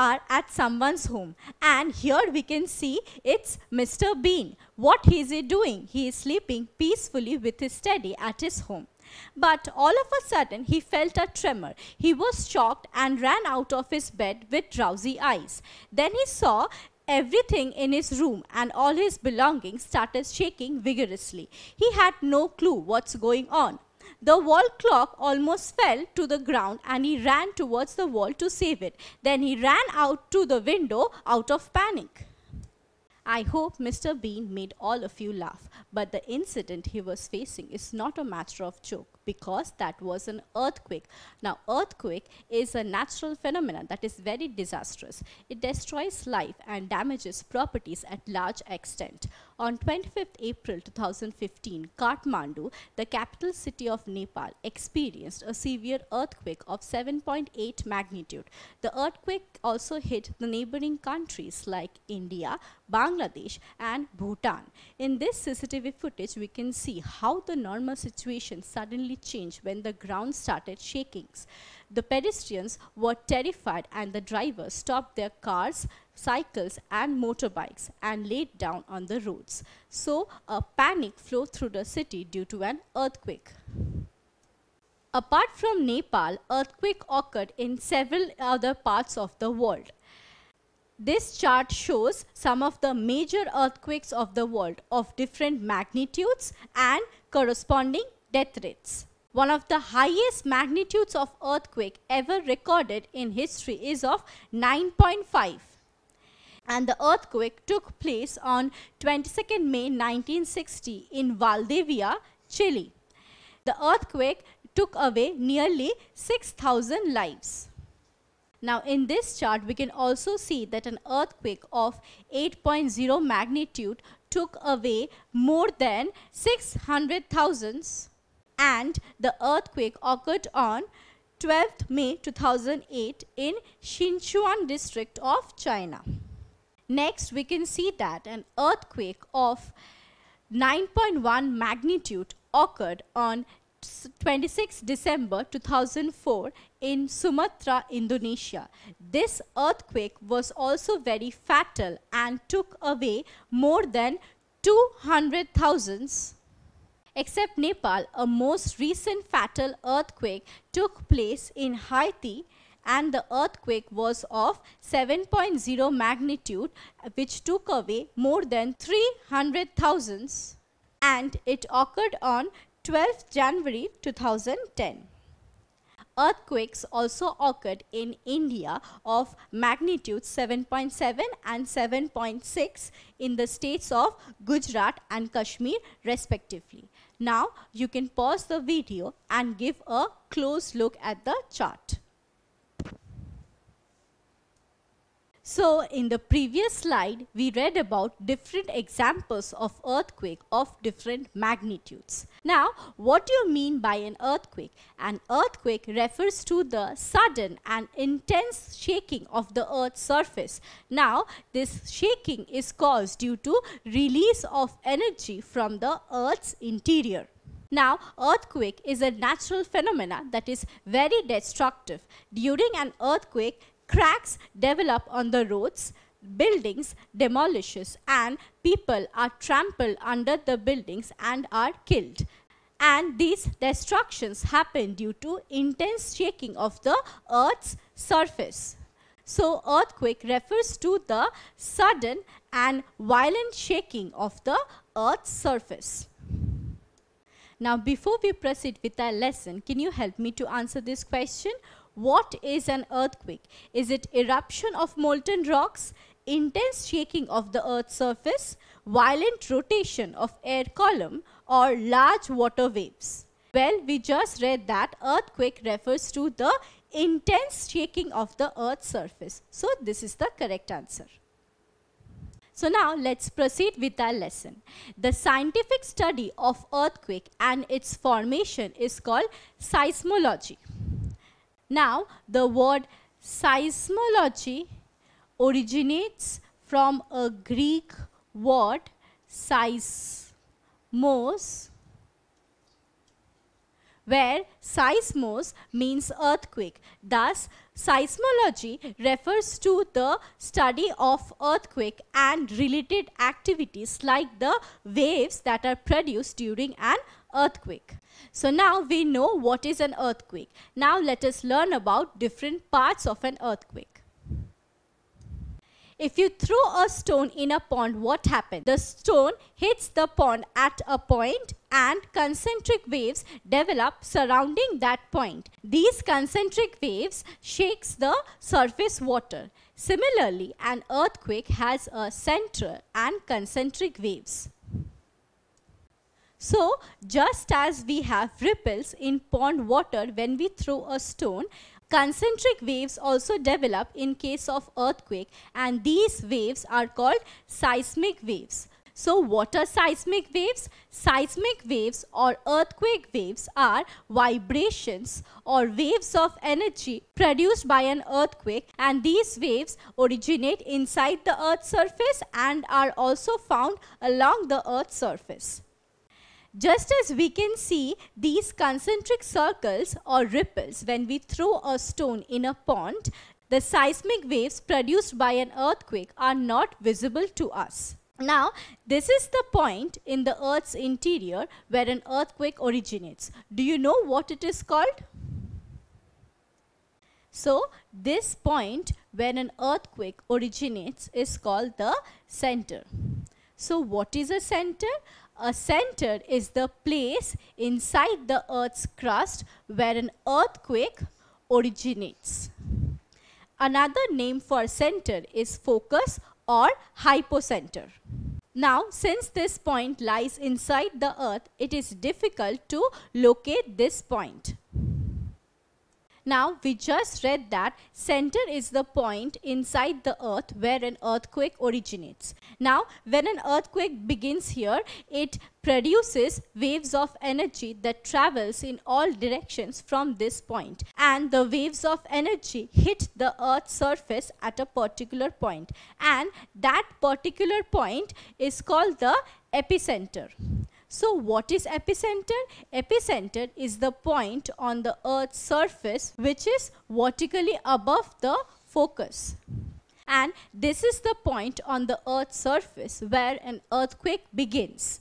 are at someone's home and here we can see it's Mr. Bean. What is he doing? He is sleeping peacefully with his teddy at his home. But all of a sudden he felt a tremor. He was shocked and ran out of his bed with drowsy eyes. Then he saw everything in his room and all his belongings started shaking vigorously. He had no clue what's going on. The wall clock almost fell to the ground and he ran towards the wall to save it. Then he ran out to the window out of panic. I hope Mr. Bean made all of you laugh, but the incident he was facing is not a matter of joke because that was an earthquake. Now, earthquake is a natural phenomenon that is very disastrous. It destroys life and damages properties at large extent. On 25th April 2015, Kathmandu, the capital city of Nepal, experienced a severe earthquake of 7.8 magnitude. The earthquake also hit the neighboring countries like India, Bangladesh and Bhutan. In this CCTV footage, we can see how the normal situation suddenly changed when the ground started shaking. The pedestrians were terrified and the drivers stopped their cars, cycles and motorbikes and laid down on the roads. So a panic flowed through the city due to an earthquake. Apart from Nepal, earthquake occurred in several other parts of the world. This chart shows some of the major earthquakes of the world of different magnitudes and corresponding death rates. One of the highest magnitudes of earthquake ever recorded in history is of 9.5 and the earthquake took place on 22nd May 1960 in Valdivia, Chile. The earthquake took away nearly 6,000 lives. Now in this chart we can also see that an earthquake of 8.0 magnitude took away more than 600,000 and the earthquake occurred on 12th May 2008 in Sichuan district of China. Next we can see that an earthquake of 9.1 magnitude occurred on 26 December 2004 in Sumatra, Indonesia. This earthquake was also very fatal and took away more than 200,000 Except Nepal, a most recent fatal earthquake took place in Haiti and the earthquake was of 7.0 magnitude which took away more than 300,000 and it occurred on 12th January 2010. Earthquakes also occurred in India of magnitude 7.7 and 7.6 in the states of Gujarat and Kashmir respectively. Now you can pause the video and give a close look at the chart. So in the previous slide, we read about different examples of earthquake of different magnitudes. Now, what do you mean by an earthquake? An earthquake refers to the sudden and intense shaking of the earth's surface. Now, this shaking is caused due to release of energy from the earth's interior. Now, earthquake is a natural phenomena that is very destructive. During an earthquake, Cracks develop on the roads, buildings demolishes and people are trampled under the buildings and are killed. And these destructions happen due to intense shaking of the earth's surface. So earthquake refers to the sudden and violent shaking of the earth's surface. Now before we proceed with our lesson, can you help me to answer this question? What is an earthquake? Is it eruption of molten rocks, intense shaking of the earth's surface, violent rotation of air column or large water waves? Well, we just read that earthquake refers to the intense shaking of the earth's surface. So, this is the correct answer. So now let's proceed with our lesson. The scientific study of earthquake and its formation is called seismology. Now, the word seismology originates from a Greek word seismos where seismos means earthquake. Thus, seismology refers to the study of earthquake and related activities like the waves that are produced during an earthquake. So now we know what is an earthquake. Now let us learn about different parts of an earthquake. If you throw a stone in a pond, what happens? The stone hits the pond at a point and concentric waves develop surrounding that point. These concentric waves shakes the surface water. Similarly, an earthquake has a center and concentric waves. So, just as we have ripples in pond water when we throw a stone, Concentric waves also develop in case of earthquake and these waves are called seismic waves. So what are seismic waves? Seismic waves or earthquake waves are vibrations or waves of energy produced by an earthquake and these waves originate inside the earth's surface and are also found along the earth's surface. Just as we can see these concentric circles or ripples when we throw a stone in a pond, the seismic waves produced by an earthquake are not visible to us. Now, this is the point in the earth's interior where an earthquake originates. Do you know what it is called? So, this point where an earthquake originates is called the center. So, what is a center? A center is the place inside the earth's crust where an earthquake originates. Another name for center is focus or hypocenter. Now, since this point lies inside the earth, it is difficult to locate this point. Now we just read that center is the point inside the earth where an earthquake originates. Now when an earthquake begins here, it produces waves of energy that travels in all directions from this point and the waves of energy hit the earth's surface at a particular point and that particular point is called the epicenter. So what is epicenter? Epicenter is the point on the earth's surface which is vertically above the focus. And this is the point on the earth's surface where an earthquake begins.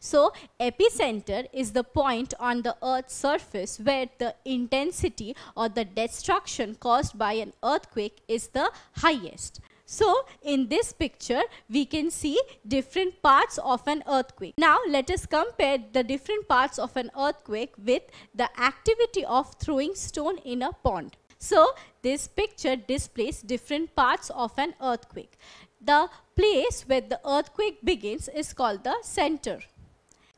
So epicenter is the point on the earth's surface where the intensity or the destruction caused by an earthquake is the highest. So in this picture, we can see different parts of an earthquake. Now let us compare the different parts of an earthquake with the activity of throwing stone in a pond. So this picture displays different parts of an earthquake. The place where the earthquake begins is called the center.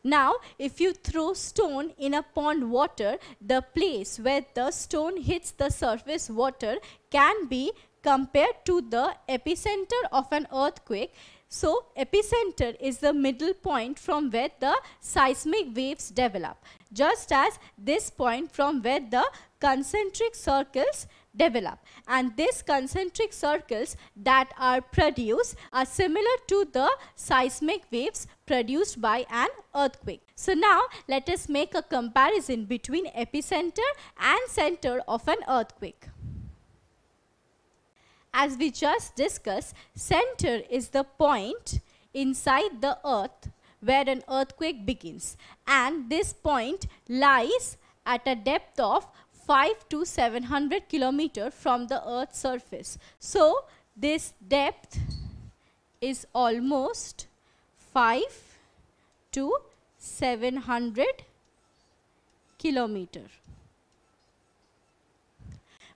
Now, if you throw stone in a pond water, the place where the stone hits the surface water can be compared to the epicenter of an earthquake. So, epicenter is the middle point from where the seismic waves develop, just as this point from where the concentric circles develop. And these concentric circles that are produced are similar to the seismic waves produced by an earthquake. So now let us make a comparison between epicenter and center of an earthquake. As we just discussed, center is the point inside the earth where an earthquake begins and this point lies at a depth of 5 to 700 kilometer from the earth's surface. So this depth is almost 5 to 700 kilometer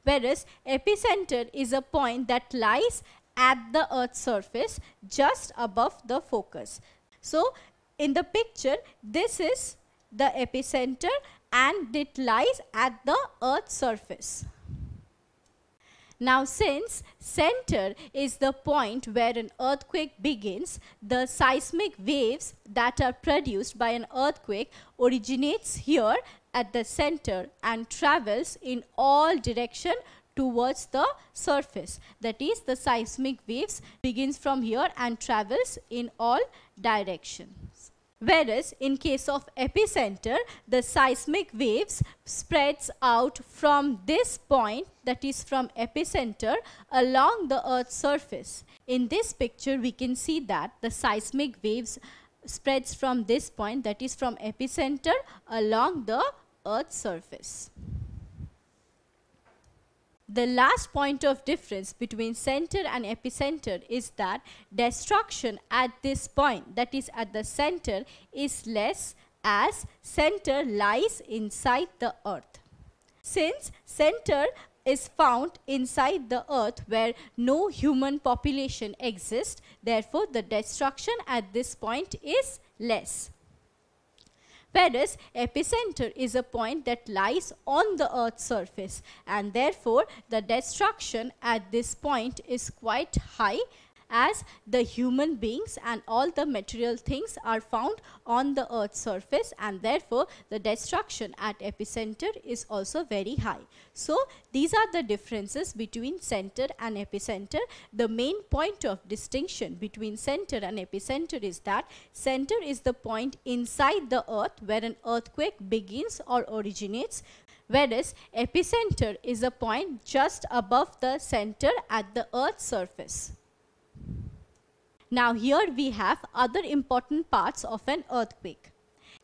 whereas epicenter is a point that lies at the earth's surface just above the focus. So, in the picture this is the epicenter and it lies at the earth's surface. Now since center is the point where an earthquake begins, the seismic waves that are produced by an earthquake originates here at the center and travels in all direction towards the surface. That is the seismic waves begins from here and travels in all directions. Whereas in case of epicenter, the seismic waves spreads out from this point that is from epicenter along the earth's surface. In this picture, we can see that the seismic waves spreads from this point that is from epicenter along the earth's surface. The last point of difference between center and epicenter is that destruction at this point that is at the center is less as center lies inside the earth. Since center is found inside the earth where no human population exists, therefore the destruction at this point is less whereas epicenter is a point that lies on the earth's surface and therefore the destruction at this point is quite high as the human beings and all the material things are found on the earth's surface and therefore the destruction at epicenter is also very high. So these are the differences between center and epicenter. The main point of distinction between center and epicenter is that center is the point inside the earth where an earthquake begins or originates whereas epicenter is a point just above the center at the earth's surface. Now here we have other important parts of an earthquake.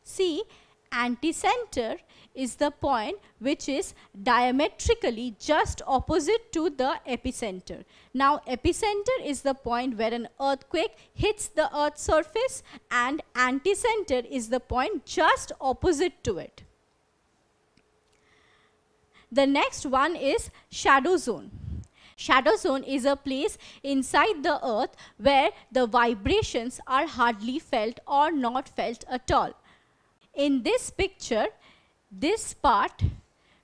See, anticenter is the point which is diametrically just opposite to the epicenter. Now epicenter is the point where an earthquake hits the earth's surface and anticenter is the point just opposite to it. The next one is shadow zone. Shadow zone is a place inside the earth where the vibrations are hardly felt or not felt at all. In this picture, this part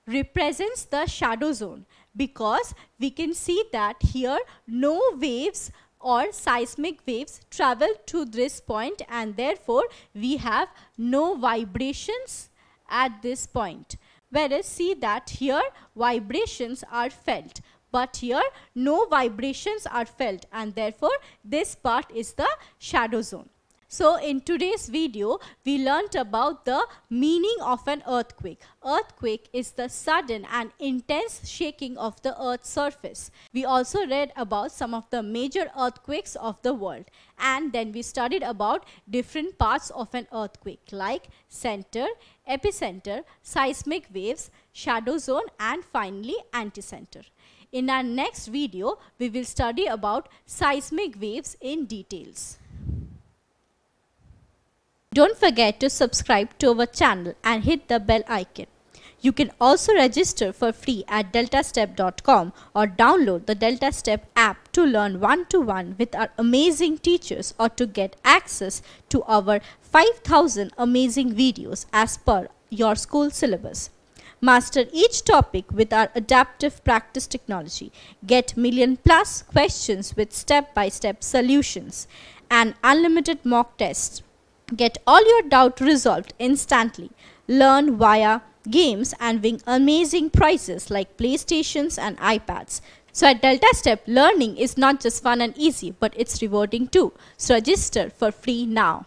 represents the shadow zone because we can see that here no waves or seismic waves travel to this point and therefore we have no vibrations at this point. Whereas see that here vibrations are felt but here no vibrations are felt and therefore this part is the shadow zone. So in today's video, we learnt about the meaning of an earthquake. Earthquake is the sudden and intense shaking of the earth's surface. We also read about some of the major earthquakes of the world. And then we studied about different parts of an earthquake like center, epicenter, seismic waves, shadow zone and finally anticenter. In our next video, we will study about seismic waves in details. Don't forget to subscribe to our channel and hit the bell icon. You can also register for free at deltastep.com or download the DeltaStep app to learn one-to-one -one with our amazing teachers or to get access to our 5000 amazing videos as per your school syllabus. Master each topic with our adaptive practice technology. Get million plus questions with step-by-step -step solutions and unlimited mock tests. Get all your doubt resolved instantly. Learn via games and win amazing prizes like PlayStations and iPads. So at DeltaStep, learning is not just fun and easy, but it's rewarding too. So register for free now.